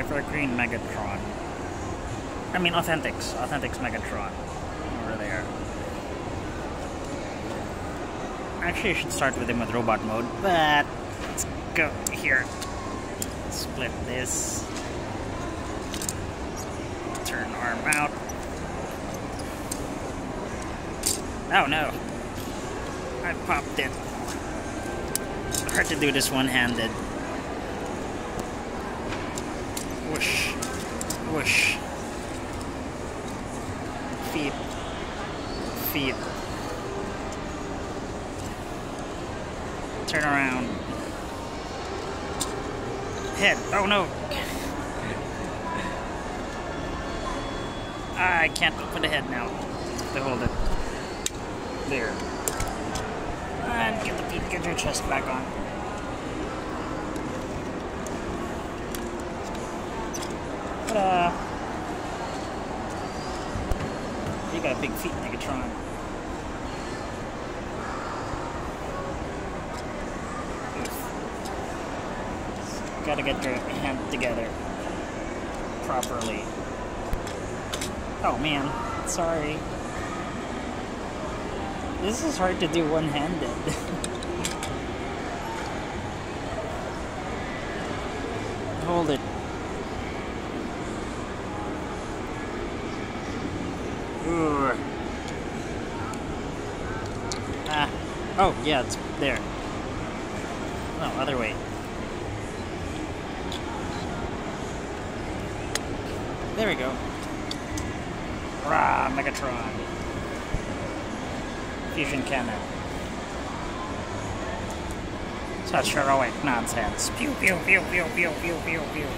Evergreen Megatron. I mean, Authentics. Authentics Megatron. Over there. Actually, I should start with him with robot mode, but let's go here. Split this. Turn arm out. Oh no. I popped it. Hard to do this one-handed. Whoosh. Whoosh. Feet. Feet. Turn around. Head. Oh no. I can't put the head now. To hold it. There. And get the feet, get your chest back on. Ta-da! Uh, you got big feet, Megatron. Gotta get your hand together properly. Oh man, sorry. This is hard to do one-handed. Hold it. Ooh. Ah. Oh, yeah, it's there. No, other way. There we go. Rah, Megatron. Fusion cannon. Such heroic nonsense. Pew pew pew pew pew pew pew pew.